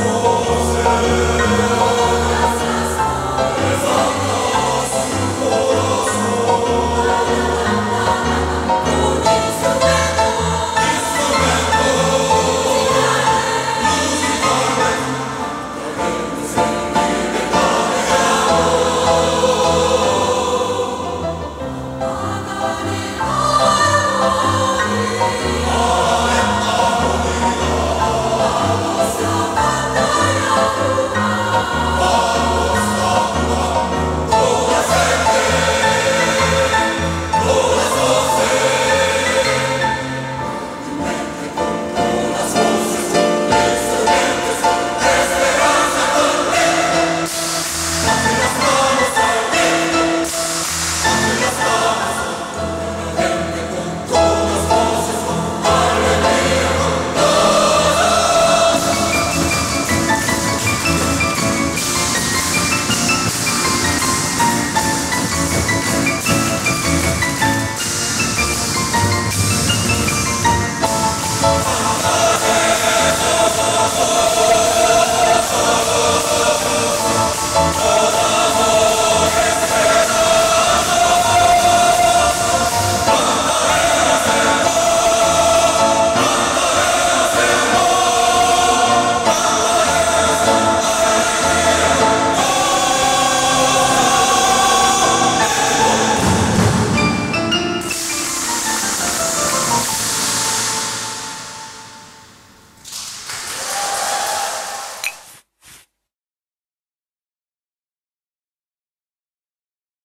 Oh.